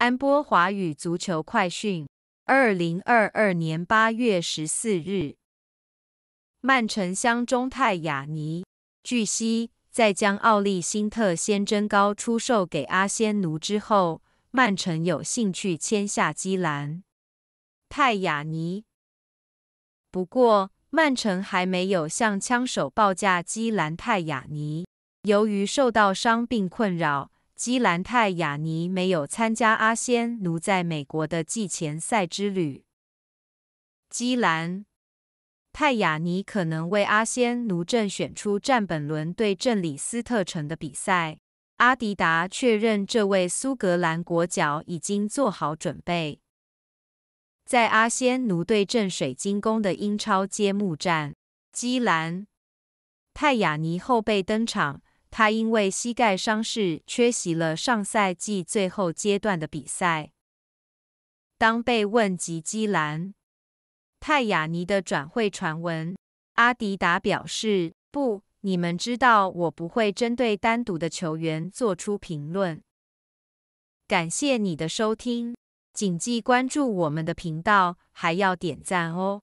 安波华语足球快讯，二零二二年八月十四日，曼城相中泰雅尼。据悉，在将奥利辛特仙珍高出售给阿仙奴之后，曼城有兴趣签下基兰泰雅尼。不过，曼城还没有向枪手报价基兰泰雅尼，由于受到伤病困扰。基兰泰雅尼没有参加阿仙奴在美国的季前赛之旅。基兰泰雅尼可能为阿仙奴正选出战本轮对阵里斯特城的比赛。阿迪达确认，这位苏格兰国脚已经做好准备，在阿仙奴对阵水晶宫的英超揭幕战，基兰泰雅尼后备登场。他因为膝盖伤势缺席了上赛季最后阶段的比赛。当被问及基兰泰雅尼的转会传闻，阿迪达表示：“不，你们知道我不会针对单独的球员做出评论。”感谢你的收听，谨记关注我们的频道，还要点赞哦。